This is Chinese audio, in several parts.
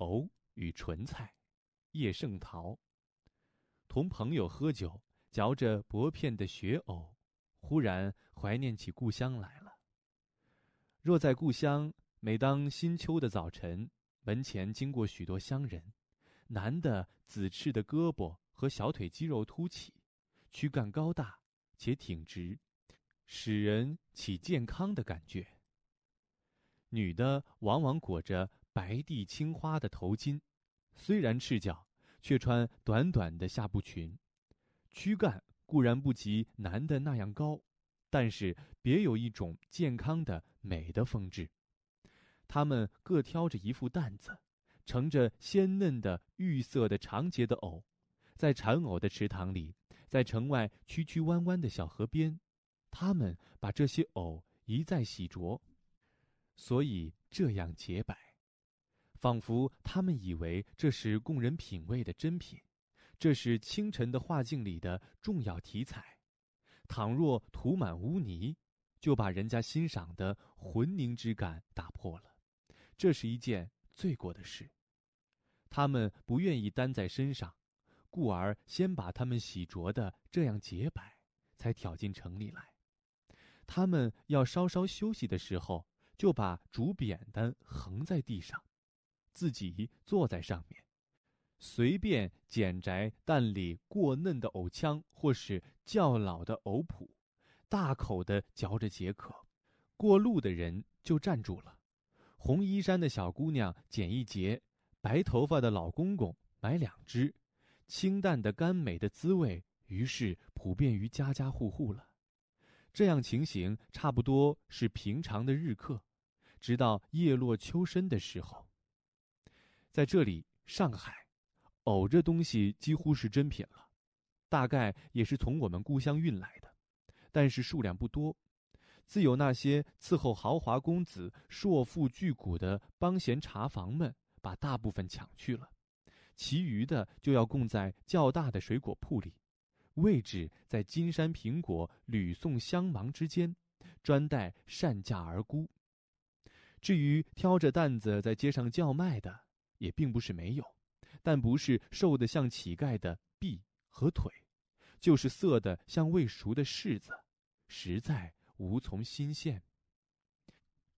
藕与莼菜，叶圣陶。同朋友喝酒，嚼着薄片的雪藕，忽然怀念起故乡来了。若在故乡，每当新秋的早晨，门前经过许多乡人，男的紫赤的胳膊和小腿肌肉凸起，躯干高大且挺直，使人起健康的感觉。女的往往裹着白地青花的头巾，虽然赤脚，却穿短短的下步裙，躯干固然不及男的那样高，但是别有一种健康的美的风致。他们各挑着一副担子，盛着鲜嫩的玉色的长节的藕，在产藕的池塘里，在城外曲曲弯弯的小河边，他们把这些藕一再洗濯。所以这样洁白，仿佛他们以为这是供人品味的珍品，这是清晨的画境里的重要题材。倘若涂满污泥，就把人家欣赏的浑凝之感打破了，这是一件罪过的事。他们不愿意担在身上，故而先把他们洗濯的这样洁白，才挑进城里来。他们要稍稍休息的时候。就把竹扁担横在地上，自己坐在上面，随便捡摘蛋里过嫩的藕腔，或是较老的藕脯，大口的嚼着解渴。过路的人就站住了，红衣衫的小姑娘捡一节，白头发的老公公买两只，清淡的甘美的滋味，于是普遍于家家户户了。这样情形差不多是平常的日课。直到叶落秋深的时候，在这里，上海，藕这东西几乎是珍品了，大概也是从我们故乡运来的，但是数量不多。自有那些伺候豪华公子、硕富巨贾的帮闲茶房们，把大部分抢去了，其余的就要供在较大的水果铺里，位置在金山苹果、吕宋香芒之间，专待善价而沽。至于挑着担子在街上叫卖的，也并不是没有，但不是瘦得像乞丐的臂和腿，就是色得像未熟的柿子，实在无从新鲜。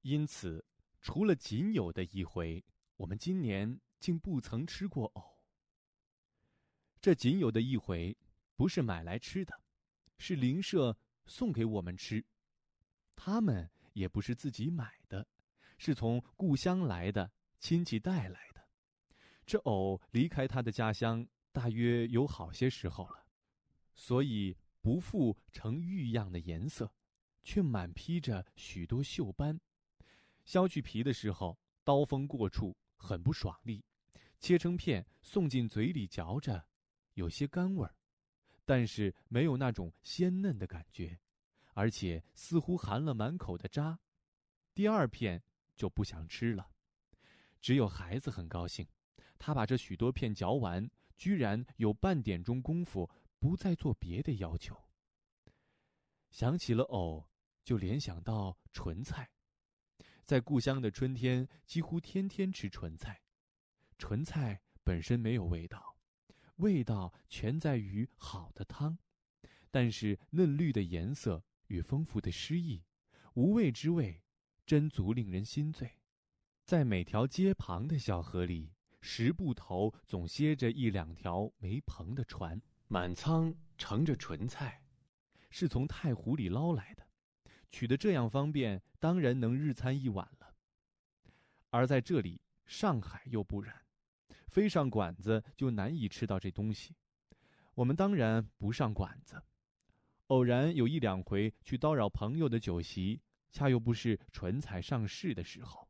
因此，除了仅有的一回，我们今年竟不曾吃过藕。这仅有的一回，不是买来吃的，是邻舍送给我们吃，他们也不是自己买的。是从故乡来的亲戚带来的，这藕离开他的家乡大约有好些时候了，所以不复成玉样的颜色，却满披着许多锈斑。削去皮的时候，刀锋过处很不爽利，切成片送进嘴里嚼着，有些干味儿，但是没有那种鲜嫩的感觉，而且似乎含了满口的渣。第二片。就不想吃了，只有孩子很高兴，他把这许多片嚼完，居然有半点钟功夫不再做别的要求。想起了藕，就联想到莼菜，在故乡的春天几乎天天吃莼菜。莼菜本身没有味道，味道全在于好的汤，但是嫩绿的颜色与丰富的诗意，无味之味。真足令人心醉，在每条街旁的小河里，十步头总歇着一两条没篷的船，满仓盛着莼菜，是从太湖里捞来的，取得这样方便，当然能日餐一碗了。而在这里，上海又不然，非上馆子就难以吃到这东西。我们当然不上馆子，偶然有一两回去叨扰朋友的酒席。恰又不是莼菜上市的时候，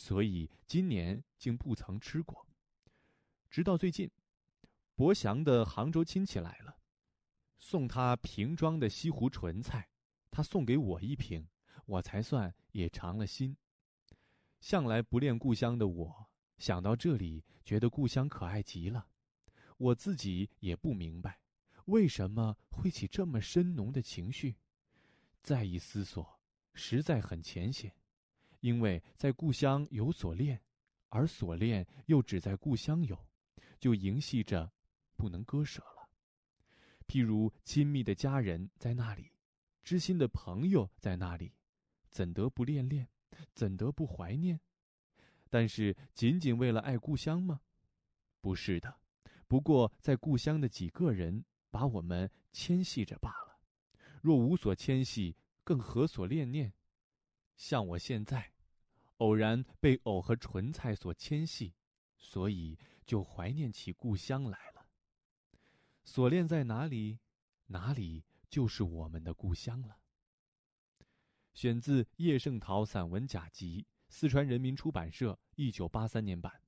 所以今年竟不曾吃过。直到最近，伯祥的杭州亲戚来了，送他瓶装的西湖莼菜，他送给我一瓶，我才算也尝了心。向来不恋故乡的我，想到这里，觉得故乡可爱极了。我自己也不明白，为什么会起这么深浓的情绪。再一思索。实在很浅显，因为在故乡有所恋，而锁链又只在故乡有，就萦系着，不能割舍了。譬如亲密的家人在那里，知心的朋友在那里，怎得不恋恋？怎得不怀念？但是仅仅为了爱故乡吗？不是的，不过在故乡的几个人把我们牵系着罢了。若无所牵系，更何所恋念？像我现在，偶然被藕和纯菜所牵系，所以就怀念起故乡来了。锁链在哪里，哪里就是我们的故乡了。选自叶圣陶散文甲集，四川人民出版社一九八三年版。